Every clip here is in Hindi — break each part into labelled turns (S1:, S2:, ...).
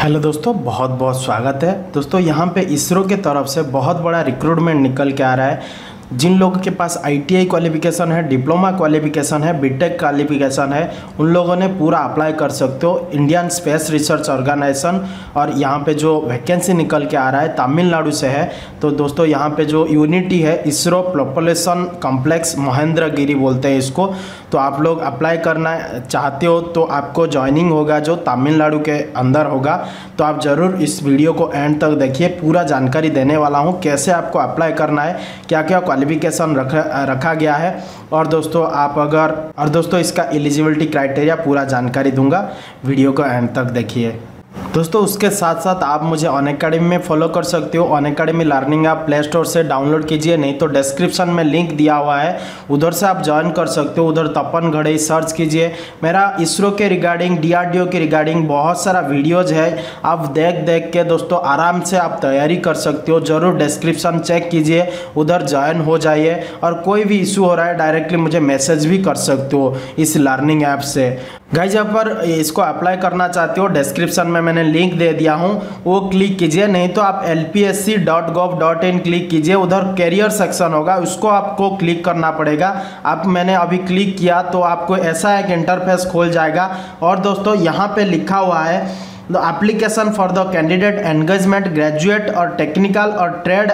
S1: हेलो दोस्तों, बहुत बहुत स्वागत है। दोस्तों, यहाँ पे इसरो के तरफ़ से बहुत बड़ा रिक्रूटमेंट निकल के आ रहा है। जिन लोगों के पास आईटीआई क्वालिफिकेशन है डिप्लोमा क्वालिफिकेशन है बीटेक क्वालिफिकेशन है, उन लोगों ने पूरा अप्लाई कर सकते हो। इंडियन स्पेस रिसर्च ऑर्गेनाइजेशन और यहाँ पे जो वैकेंसी निकल के आ रहा है, तमिलनाडु से है। तो दोस्तों, यहाँ पे जो यूनिटी है, इसरो प्रोपोलेशन कॉम्प्लेक्स महेंद्रगिरी बोलते हैं इसको। तो आप लोग अप्लाई करना चाहते हो तो आपको ज्वाइनिंग होगा, जो तमिलनाडु के अंदर होगा। तो आप ज़रूर इस वीडियो को एंड तक देखिए, पूरा जानकारी देने वाला हूँ कैसे आपको अप्लाई करना है क्या क्या क्वालिफिकेशन रख, रखा गया है। और दोस्तों, आप अगर, और दोस्तों, इसका एलिजिबिलिटी क्राइटेरिया पूरा जानकारी दूँगा। वीडियो को एंड तक देखिए। दोस्तों, उसके साथ साथ आप मुझे ऑन अकेडमी में फॉलो कर सकते हो। ऑन अकेडमी लर्निंग आप प्ले स्टोर से डाउनलोड कीजिए। नहीं तो डिस्क्रिप्शन में लिंक दिया हुआ है। उधर से आप ज्वाइन कर सकते हो। उधर तपन घड़े सर्च कीजिए। मेरा इसरो के रिगार्डिंग डीआरडीओ के रिगार्डिंग बहुत सारा वीडियोज़ है। आप देख देख के दोस्तों, आराम से आप तैयारी कर सकते हो। ज़रूर डिस्क्रिप्शन चेक कीजिए। उधर ज्वाइन हो जाइए। और कोई भी इशू हो रहा है डायरेक्टली मुझे मैसेज भी कर सकते हो इस लर्निंग ऐप से। गाइज़ यहाँ पर इसको अप्लाई करना चाहते हो डिस्क्रिप्शन में मैंने लिंक दे दिया हूँ, वो क्लिक कीजिए, नहीं तो आप एल क्लिक कीजिए, उधर कैरियर सेक्शन होगा, उसको आपको क्लिक करना पड़ेगा। आप, मैंने अभी क्लिक किया तो आपको ऐसा एक इंटरफेस खोल जाएगा। और दोस्तों, यहाँ पे लिखा हुआ है the application for the candidate engagement graduate और टेक्निकल और ट्रेड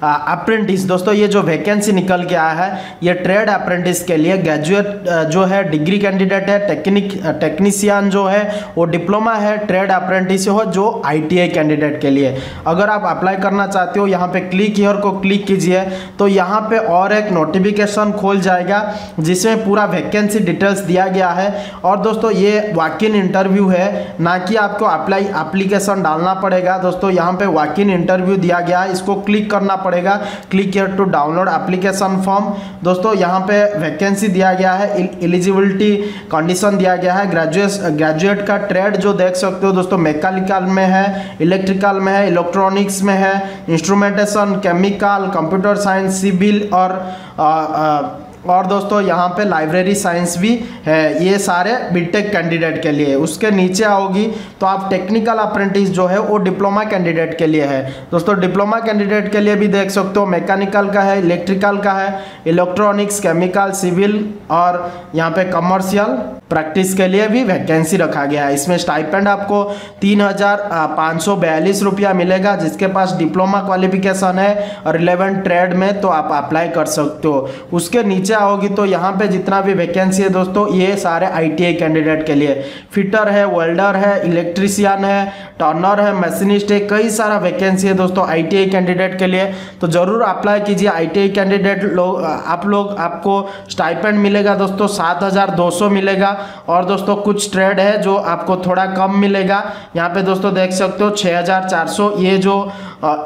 S1: अप्रेंटिस दोस्तों, ये जो वैकेंसी निकल के आया है, ये ट्रेड अप्रेंटिस के लिए ग्रेजुएट जो है डिग्री कैंडिडेट है टेक्निक टेक्नीसियन जो है, वो डिप्लोमा है ट्रेड अप्रेंटिस हो, जो आईटीआई कैंडिडेट के लिए। अगर आप अप्लाई करना चाहते हो, यहाँ पे क्लिक हियर को क्लिक कीजिए तो यहाँ पे और एक नोटिफिकेशन खोल जाएगा, जिसमें पूरा वैकेंसी डिटेल्स दिया गया है। और दोस्तों, ये वॉक इन इंटरव्यू है, ना कि आपको अप्लाई एप्लीकेशन डालना पड़ेगा। दोस्तों यहाँ पे वॉक इन इंटरव्यू दिया गया है। इसको क्लिक करना पड़ेगा। Click here to download application form दोस्तों यहाँ पे वैकेंसी दिया गया है। एलिजिबिलिटी कंडीशन दिया गया है। ग्रेजुएट ग्रेजुएट का ट्रेड जो देख सकते हो दोस्तों मैकेनिकल में है इलेक्ट्रिकल में है इलेक्ट्रॉनिक्स में है। Instrumentation chemical computer science civil और आ, आ, और दोस्तों, यहाँ पे लाइब्रेरी साइंस भी है, ये सारे बीटेक कैंडिडेट के लिए। उसके नीचे आओगी तो आप टेक्निकल अप्रेंटिस जो है, वो डिप्लोमा कैंडिडेट के लिए है। दोस्तों डिप्लोमा कैंडिडेट के लिए भी देख सकते हो मैकेनिकल का है इलेक्ट्रिकल का है इलेक्ट्रॉनिक्स केमिकल सिविल और यहाँ पे कमर्शियल प्रैक्टिस के लिए भी वैकेंसी रखा गया है। इसमें स्टाइपेंड आपको तीन हज़ार पाँच सौ बयालीस रुपया मिलेगा, जिसके पास डिप्लोमा क्वालिफिकेशन है और रिलेवेंट ट्रेड में तो आप अप्लाई कर सकते हो। उसके नीचे आओगी तो यहाँ पे जितना भी वैकेंसी है दोस्तों, ये सारे आईटीआई कैंडिडेट के लिए। फिटर है वेल्डर है इलेक्ट्रिशियन है टर्नर है मशीनिस्ट है, कई सारा वैकेंसी है दोस्तों आईटीआई कैंडिडेट के लिए। तो ज़रूर अप्लाई कीजिए आईटीआई कैंडिडेट लोग आप लोग, आपको स्टाइपेंड मिलेगा दोस्तों, सात हज़ार दो सौ मिलेगा। और दोस्तों कुछ ट्रेड है जो आपको थोड़ा कम मिलेगा। यहाँ पे दोस्तों देख सकते हो छः हज़ार चार सौ, ये जो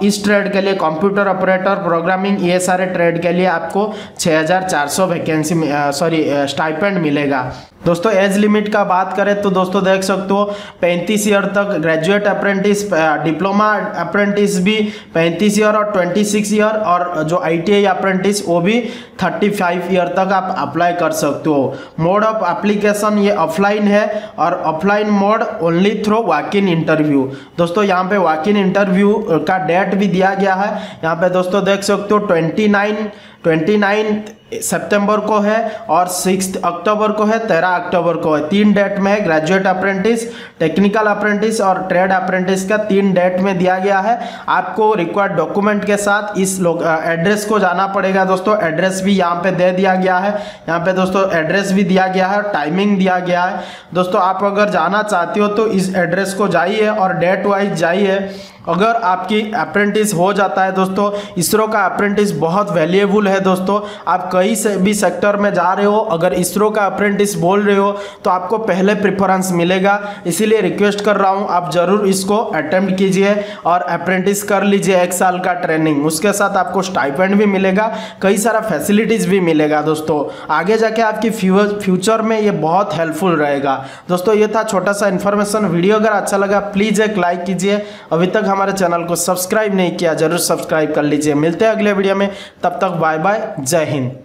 S1: इस ट्रेड के लिए कंप्यूटर ऑपरेटर प्रोग्रामिंग ये सारे ट्रेड के लिए आपको छः हज़ार चार सौ वैकेंसी सॉरी स्टाइपेंड मिलेगा। दोस्तों एज लिमिट का बात करें तो दोस्तों देख सकते हो, पैंतीस ईयर तक ग्रेजुएट अप्रेंटिस डिप्लोमा अप्रेंटिस भी पैंतीस ईयर और ट्वेंटी सिक्स ईयर और जो आईटीआई अप्रेंटिस वो भी थर्टी फाइव ईयर तक आप अप्लाई कर सकते हो। मोड ऑफ़ एप्लीकेशन ये ऑफलाइन है और offline mode only through walk in interview दोस्तों, यहाँ पे वॉक इन इंटरव्यू का डेट भी दिया गया है। यहाँ पे दोस्तों देख सकते हो ट्वेंटी नाइन सितंबर को है और सिक्स अक्टूबर को है, तेरह अक्टूबर को है। तीन डेट में है ग्रेजुएट अप्रेंटिस, टेक्निकल अप्रेंटिस और ट्रेड अप्रेंटिस का तीन डेट में दिया गया है। आपको रिक्वायर्ड डॉक्यूमेंट के साथ इस एड्रेस को जाना पड़ेगा दोस्तों। एड्रेस भी यहाँ पे दे दिया गया है। यहाँ पे दोस्तों एड्रेस भी दिया गया है टाइमिंग दिया गया है। दोस्तों, आप अगर जाना चाहते हो तो इस एड्रेस को जाइए और डेट वाइज जाइए। अगर आपकी अप्रेंटिस हो जाता है दोस्तों, इसरो का अप्रेंटिस बहुत वैल्यूएबल है दोस्तों। आप कहीं से भी सेक्टर में जा रहे हो, अगर इसरो का अप्रेंटिस बोल रहे हो तो आपको पहले प्रिफरेंस मिलेगा। इसीलिए रिक्वेस्ट कर रहा हूँ, आप ज़रूर इसको अटेम्प्ट कीजिए और अप्रेंटिस कर लीजिए एक साल का ट्रेनिंग उसके साथ आपको स्टाइपेंड भी मिलेगा, कई सारा फैसिलिटीज़ भी मिलेगा दोस्तों। आगे जाके आपकी फ्यूचर में ये बहुत हेल्पफुल रहेगा। दोस्तों, ये था छोटा सा इन्फॉर्मेशन वीडियो अगर अच्छा लगा प्लीज़ एक लाइक कीजिए। अभी तक हमारे चैनल को सब्सक्राइब नहीं किया, ज़रूर सब्सक्राइब कर लीजिए। मिलते हैं अगले वीडियो में। तब तक बाय बाय जय हिंद।